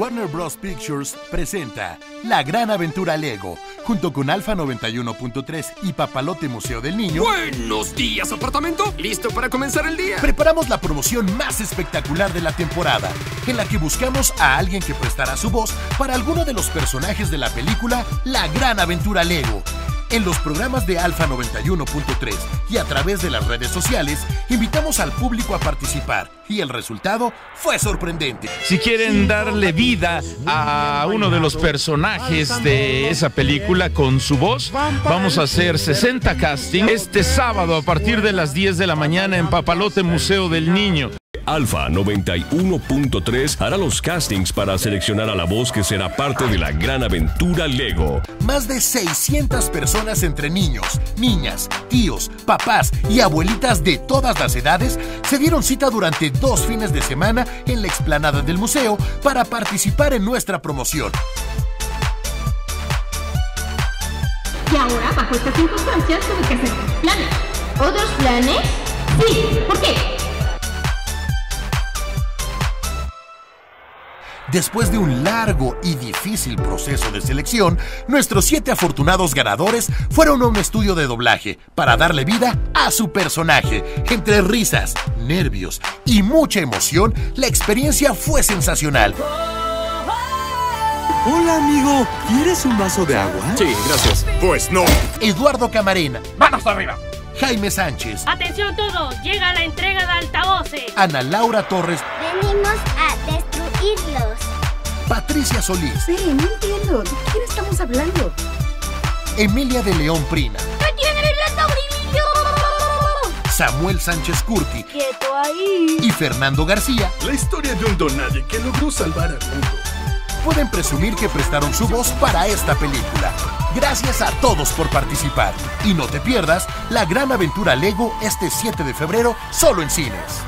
Warner Bros. Pictures presenta La Gran Aventura Lego, junto con Alfa 91.3 y Papalote Museo del Niño. Buenos días, apartamento. ¿Listo para comenzar el día? Preparamos la promoción más espectacular de la temporada, en la que buscamos a alguien que prestará su voz para alguno de los personajes de la película La Gran Aventura Lego. En los programas de Alfa 91.3 y a través de las redes sociales, invitamos al público a participar y el resultado fue sorprendente. Si quieren darle vida a uno de los personajes de esa película con su voz, vamos a hacer 60 casting este sábado a partir de las 10 de la mañana en Papalote Museo del Niño. Alfa 91.3 hará los castings para seleccionar a la voz que será parte de la gran aventura Lego. Más de 600 personas entre niños, niñas, tíos, papás y abuelitas de todas las edades se dieron cita durante dos fines de semana en la explanada del museo para participar en nuestra promoción. Y ahora, bajo estas circunstancias, tuve que hacer planes. ¿Otros planes? Sí. ¿Por qué? Después de un largo y difícil proceso de selección, nuestros siete afortunados ganadores fueron a un estudio de doblaje para darle vida a su personaje. Entre risas, nervios y mucha emoción, la experiencia fue sensacional. Hola amigo, ¿quieres un vaso de agua? Sí, gracias. Pues no. Eduardo Camarena, ¡Manos arriba! Jaime Sánchez, Atención todos, llega la entrega de altavoces. Ana Laura Torres, Venimos Patricia Solís, Sí, no entiendo. ¿De quién estamos hablando? Emilia de León Prina, ¡Me tienen el! Samuel Sánchez Curti ¡Quieto ahí! y Fernando García La historia de un donadie que logró salvar al mundo. pueden presumir que prestaron su voz para esta película. Gracias a todos por participar. Y no te pierdas la gran aventura Lego este 7 de febrero solo en cines.